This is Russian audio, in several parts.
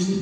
Just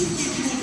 you